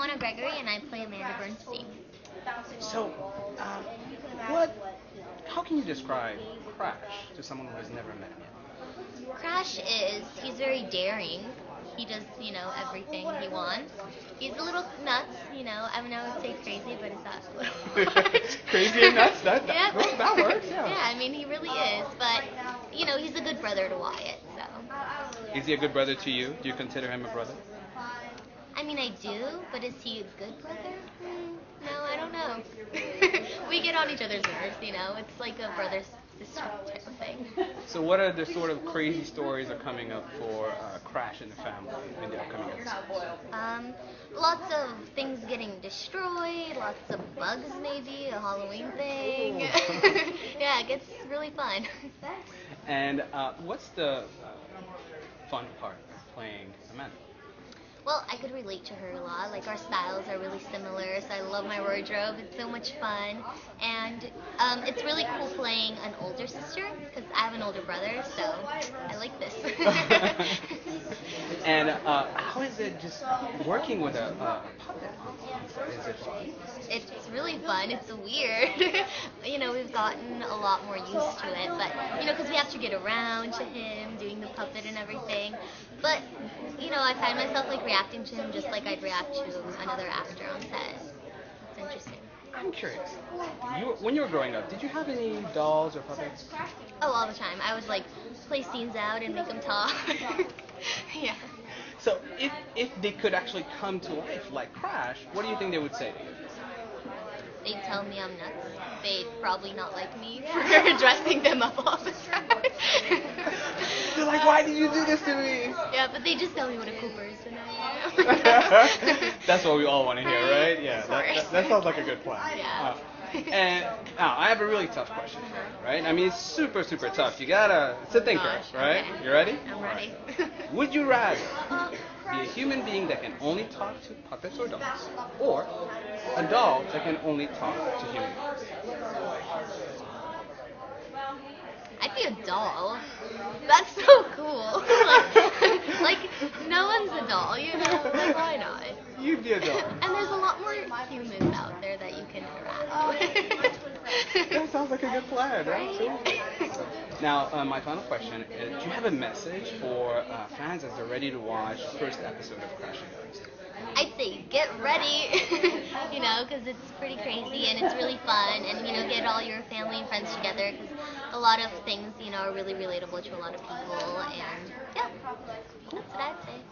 Oana Gregory, and I play Amanda Bernstein. So, um, what? How can you describe Crash to someone who has never met him? Crash is he's very daring. He does, you know, everything he wants. He's a little nuts, you know. I mean, I would say crazy, but it's that a little harsh? Crazy and nuts? That- that- yeah. that works, yeah. yeah, I mean, he really is. But, you know, he's a good brother to Wyatt, so. Is he a good brother to you? Do you consider him a brother? I mean, I do, but is he a good brother? Hmm, no, I don't know. we get on each other's nerves, you know. It's like a brother sister type of thing. So, what are the sort of crazy stories are coming up for uh, Crash in the family in the upcoming episodes? Um, lots of things getting destroyed, lots of bugs maybe, a Halloween thing. Yeah, it gets really fun. And uh, what's the uh, fun part of playing Amanda? Well, I could relate to her a lot. Like our styles are really similar, so I love my wardrobe. It's so much fun, and um, it's really cool playing an older sister because I have an older brother, so I like this. And uh, how is it just working with a, a puppet? Is it fun? it's really fun. It's weird. you know, we've gotten a lot more used to it, but you know, because we have to get around to him, doing the puppet and everything. But you know, I find myself like reacting to him just like I'd react to another actor on set. It's interesting. I'm curious. You, when you were growing up, did you have any dolls or puppets? Oh, all the time. I would like play scenes out and make them talk. yeah. So, if, if they could actually come to life like Crash, what do you think they would say to you? They'd tell me I'm nuts. They'd probably not like me for dressing them up all the time. They're like, why did you do this to me? yeah, but they just tell me what a cool person I am. That's what we all want to hear, right? Yeah, that, that, that sounds like a good plan. Yeah. Uh, and now I have a really tough question here, right? I mean, it's super, super tough. You gotta, it's a thinker, Gosh, right? okay. You ready? I'm ready. Would you rather be a human being that can only talk to puppets or dolls, or a doll that can only talk to humans. I'd be a doll. That's so cool. like, like, no one's a doll, you know? Like, why not? You'd be a doll. And there's a lot more humans out there that you can interact with. That sounds like a good plan, right? Right? Now, uh, my final question is, do you have a message for uh, fans as they're ready to watch the first episode of Crash and Ghost? I'd say get ready, you know, because it's pretty crazy and it's really fun, and you know, get all your family and friends together because a lot of things, you know, are really relatable to a lot of people, and yeah, that's what I'd say.